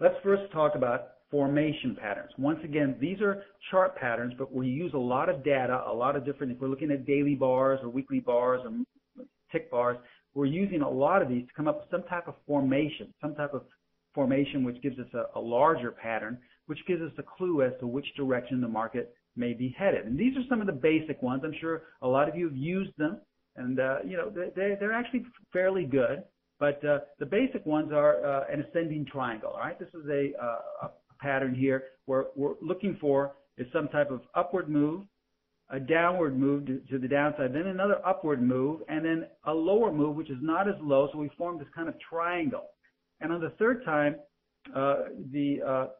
Let's first talk about formation patterns. Once again, these are chart patterns, but we use a lot of data, a lot of different, if we're looking at daily bars or weekly bars or tick bars, we're using a lot of these to come up with some type of formation, some type of formation which gives us a, a larger pattern, which gives us a clue as to which direction the market may be headed. And these are some of the basic ones. I'm sure a lot of you have used them, and uh, you know they, they're actually fairly good. But uh, the basic ones are uh, an ascending triangle. All right, this is a, uh, a pattern here where we're looking for is some type of upward move, a downward move to, the downside, then another upward move, and then a lower move, which is not as low. So we form this kind of triangle. And on the third time, uh, the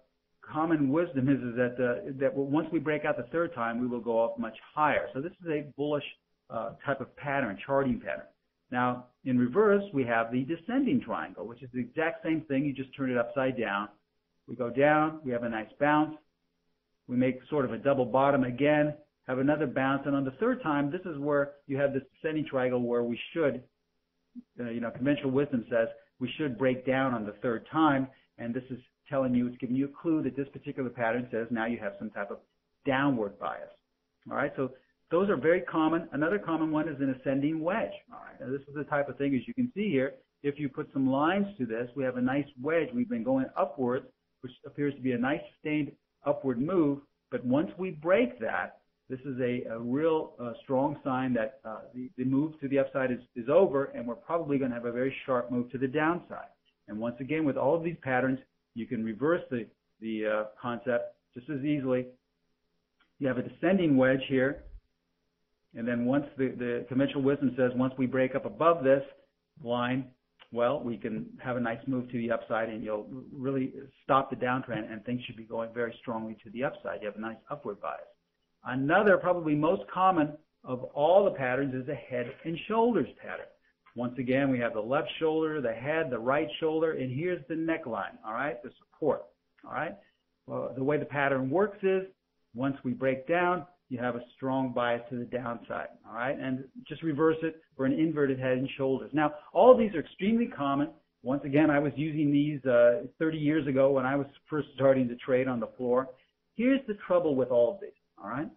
common wisdom is, is that that once we break out the third time, we will go up much higher. So this is a bullish uh, type of pattern, charting pattern. Now, in reverse, we have the descending triangle, which is the exact same thing. You just turn it upside down. We go down. We have a nice bounce. We make sort of a double bottom again, have another bounce. And on the third time, this is where you have this descending triangle where we should, uh, you know, conventional wisdom says we should break down on the third time. And this is telling you, it's giving you a clue that this particular pattern says now you have some type of downward bias. All right, so those are very common. Another common one is an ascending wedge. All right, now this is the type of thing, as you can see here, if you put some lines to this, we have a nice wedge. We've been going upwards, which appears to be a nice sustained upward move. But once we break that, this is a, a real uh, strong sign that uh, the, the move to the upside is, is over, and we're probably going to have a very sharp move to the downside. And once again, with all of these patterns, you can reverse the, the uh, concept just as easily. You have a descending wedge here, and then once the, the conventional wisdom says once we break up above this line, well, we can have a nice move to the upside and you'll really stop the downtrend and things should be going very strongly to the upside. You have a nice upward bias. Another, probably most common of all the patterns is the head and shoulders pattern. Once again, we have the left shoulder, the head, the right shoulder, and here's the neckline, all right, the support, all right? Well, the way the pattern works is once we break down, you have a strong bias to the downside, all right? And just reverse it for an inverted head and shoulders. Now, all of these are extremely common. Once again, I was using these uh, 30 years ago when I was first starting to trade on the floor. Here's the trouble with all of these, all right?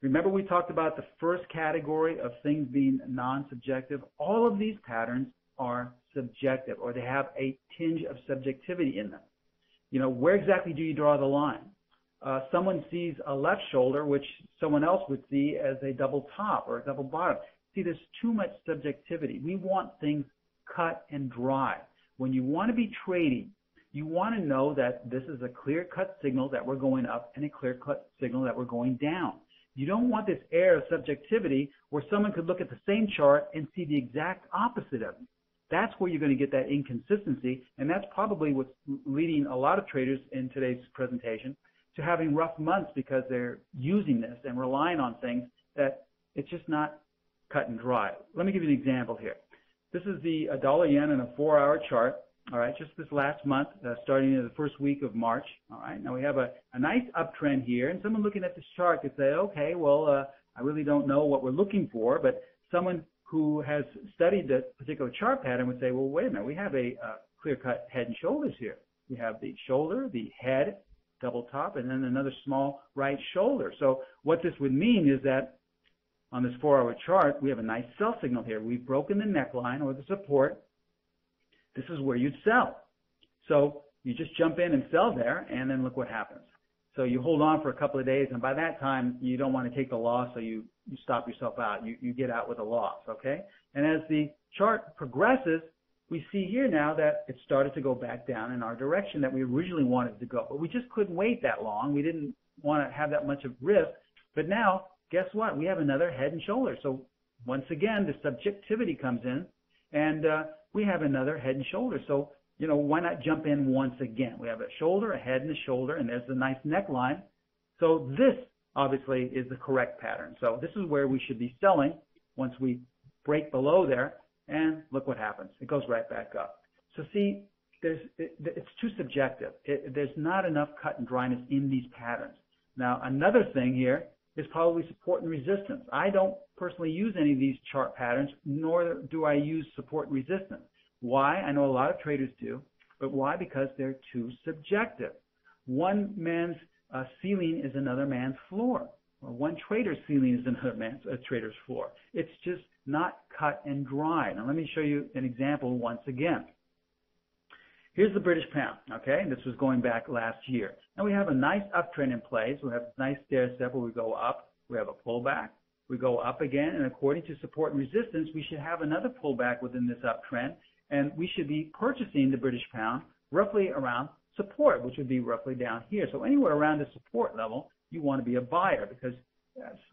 Remember we talked about the first category of things being non-subjective? All of these patterns are subjective or they have a tinge of subjectivity in them. You know, where exactly do you draw the line? Uh, someone sees a left shoulder, which someone else would see as a double top or a double bottom. See, there's too much subjectivity. We want things cut and dry. When you want to be trading, you want to know that this is a clear-cut signal that we're going up and a clear-cut signal that we're going down. You don't want this air of subjectivity where someone could look at the same chart and see the exact opposite of it. That's where you're going to get that inconsistency, and that's probably what's leading a lot of traders in today's presentation to having rough months because they're using this and relying on things that it's just not cut and dry. Let me give you an example here. This is the dollar yen in a four-hour chart. All right, just this last month, uh, starting in the first week of March. All right, now we have a, a nice uptrend here, and someone looking at this chart could say, okay, well, uh, I really don't know what we're looking for, but someone who has studied this particular chart pattern would say, well, wait a minute, we have a clear-cut head and shoulders here. We have the shoulder, the head, double top, and then another small right shoulder. So what this would mean is that on this four-hour chart, we have a nice sell signal here. We've broken the neckline or the support, this is where you'd sell. So you just jump in and sell there, and then look what happens. So you hold on for a couple of days, and by that time, you don't want to take the loss, so you, you stop yourself out. You, you get out with a loss, okay? And as the chart progresses, we see here now that it started to go back down in our direction that we originally wanted to go. But we just couldn't wait that long. We didn't want to have that much of risk. But now, guess what? We have another head and shoulders. So once again, the subjectivity comes in, and uh, we have another head and shoulder. So, you know, why not jump in once again? We have a shoulder, a head, and a shoulder, and there's a nice neckline. So this obviously is the correct pattern. So this is where we should be selling once we break below there, and look what happens. It goes right back up. So see, there's, it, it's too subjective. It, there's not enough cut and dryness in these patterns. Now, another thing here is probably support and resistance. I don't personally use any of these chart patterns, nor do I use support and resistance. Why? I know a lot of traders do. But why? Because they're too subjective. One man's uh, ceiling is another man's floor. One trader's ceiling is another man's uh, trader's floor. It's just not cut and dry. Now let me show you an example once again. Here's the British pound, okay? This was going back last year. Now we have a nice uptrend in place. We have a nice stair step where we go up. We have a pullback. We go up again, and according to support and resistance, we should have another pullback within this uptrend, and we should be purchasing the British pound roughly around support, which would be roughly down here. So anywhere around the support level, you want to be a buyer because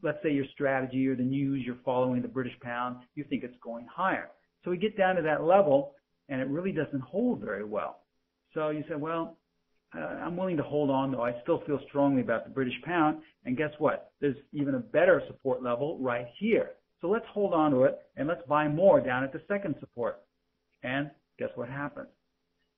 let's say your strategy or the news you're following the British pound, you think it's going higher. So we get down to that level, and it really doesn't hold very well. So you say, well, uh, I'm willing to hold on, though I still feel strongly about the British pound. And guess what? There's even a better support level right here. So let's hold on to it and let's buy more down at the second support. And guess what happens?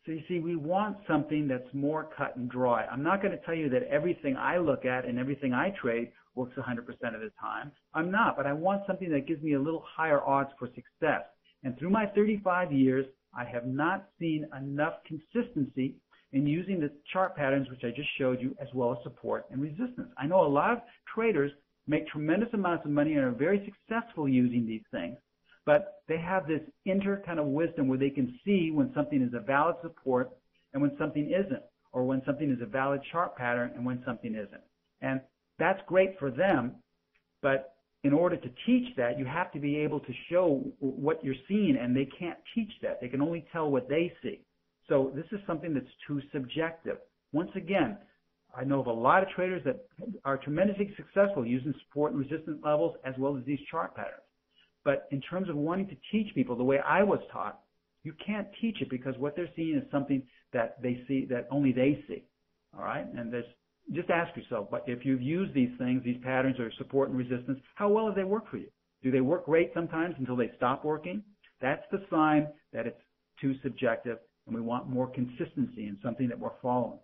So you see, we want something that's more cut and dry. I'm not going to tell you that everything I look at and everything I trade works 100% of the time. I'm not, but I want something that gives me a little higher odds for success. And through my 35 years, I have not seen enough consistency in using the chart patterns which I just showed you as well as support and resistance. I know a lot of traders make tremendous amounts of money and are very successful using these things, but they have this inner kind of wisdom where they can see when something is a valid support and when something isn't, or when something is a valid chart pattern and when something isn't. And that's great for them, but in order to teach that, you have to be able to show what you're seeing, and they can't teach that. They can only tell what they see. So this is something that's too subjective. Once again, I know of a lot of traders that are tremendously successful using support and resistance levels as well as these chart patterns. But in terms of wanting to teach people the way I was taught, you can't teach it because what they're seeing is something that they see that only they see. All right, and there's just ask yourself, but if you've used these things, these patterns or support and resistance, how well have they worked for you? Do they work great sometimes until they stop working? That's the sign that it's too subjective and we want more consistency in something that we're following.